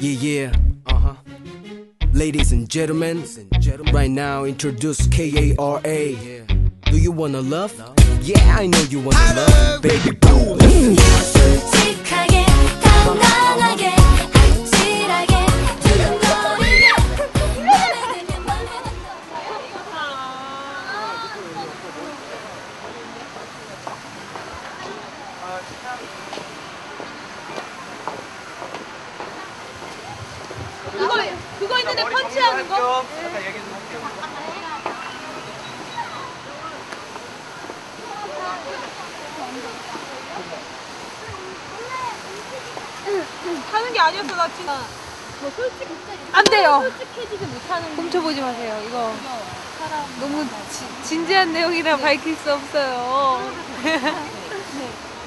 Yeah, yeah. Uh huh. Ladies and gentlemen, right now introduce K A R A. Do you wanna love? Yeah, I know you wanna love, baby boo. 솔직하게 당당하게 있는데 펀치하는 거? 하는 게 아니었어 나 진짜. 뭐 솔직 안 돼요. 솔직해지지 못하는 훔쳐보지 마세요. 이거 너무 지- 진지한 내용이라 밝힐 수 없어요.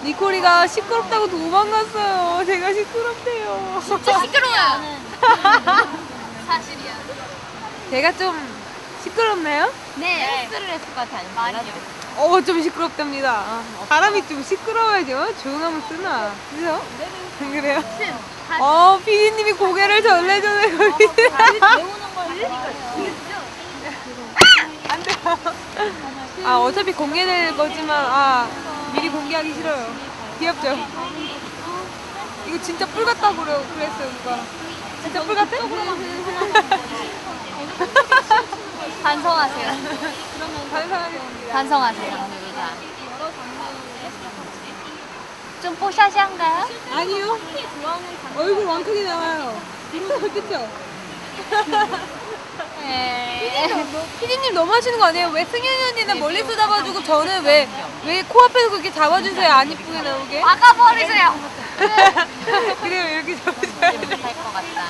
니코리가 시끄럽다고 도망갔어요. 제가 시끄럽대요. 진짜 시끄러워요. 사실이야. 제가 좀 시끄럽나요? 네. 스트레스가 다는 말이요. 어, 좀 시끄럽답니다. 사람이 좀 시끄러워야죠. 조용하면 쓰나. 그죠? 그래요? 어, 피디님이 고개를 절레절레 거리시네. 배우는 걸안 돼요. 아, 어차피 공개될 거지만, 아, 미리 공개하기 싫어요. 귀엽죠? 이거 진짜 뿔 같다고 그래, 그랬어요, 누가. 진짜 뿔 같아? 반성하세요. 반성하겠습니다. 반성하세요. 좀 뽀샤시한가요? 아니요. 얼굴 왕크게 나와요. 그쵸? 네. 피디님 너무 하시는 거 아니에요? 왜 승현이 언니는 멀리서 잡아주고 저는 왜, 왜 코앞에서 그렇게 잡아주세요? 안 이쁘게 나오게? 막아버리세요. 그래요, 이렇게 잡아줘야 돼. 못할 것 같다.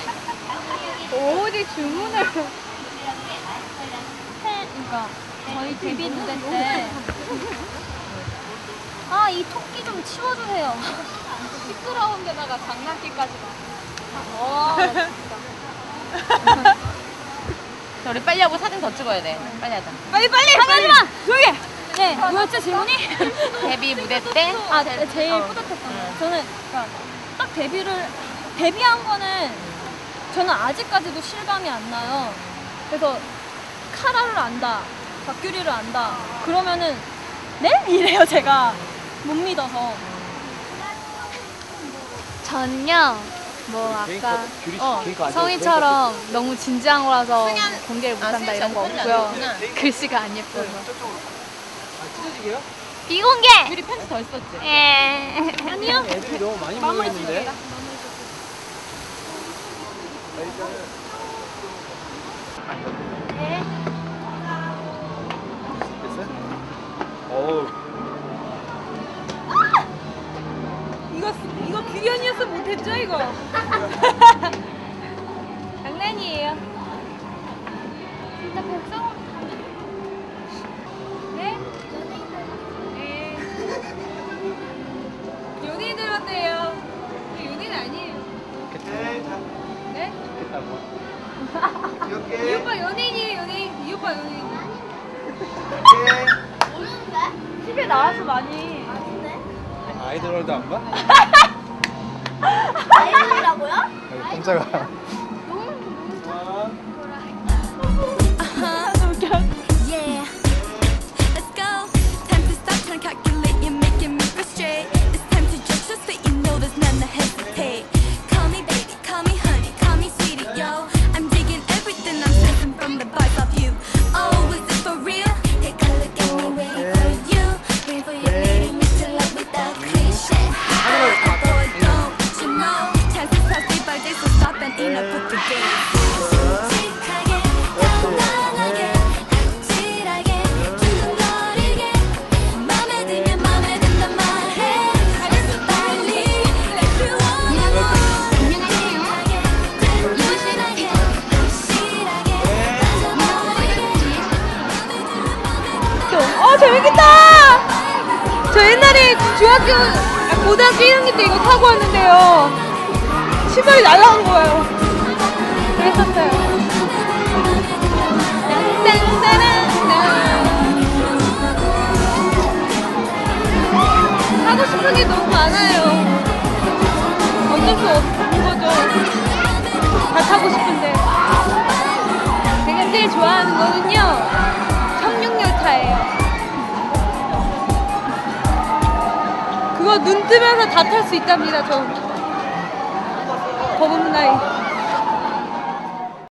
어디 주문을. 그러니까 저희 데뷔 무대 때. 아, 이 토끼 좀 치워주세요. 시끄러운 데다가 장난기까지 막. 와, 우리 빨리 하고 사진 더 찍어야 돼. 빨리 하자. 빨리, 빨리! 하지 마! 조용히 해! 네, 뭐였죠 질문이? 데뷔 무대 때 아, 제, 제일 뿌듯했던 거. 저는 그러니까 딱 데뷔를 데뷔한 거는 저는 아직까지도 실감이 안 나요. 그래서 카라를 안다, 박규리를 안다. 그러면은 네? 이래요 제가 못 믿어서. 전요. 뭐 아까 어, 성희처럼 너무 진지한 거라서 공개를 못한다 이런 거 없고요. 글씨가 안 예뻐서. 비공개! 우리 팬츠 더 있었지. 예. 아니요. 애들이 너무 많이 모여있는데? 네. 어우. 이거, 이거 규현이었으면 못했죠, 이거? 장난이에요. 진짜 백성 오빠 연예인이에요, 연예인. 이 오빠 연예인. 집에 나와서 많이 아이돌 월드 안 봐? 아이돌이라고요? 깜짝아. 어, 재밌겠다! 저 옛날에 중학교, 아, 고등학교 1학년 때 이거 타고 왔는데요. 신발이 날라간 거예요. 그랬었어요. 눈 뜨면서 다 탈 수 있답니다, 저. 검은 나이.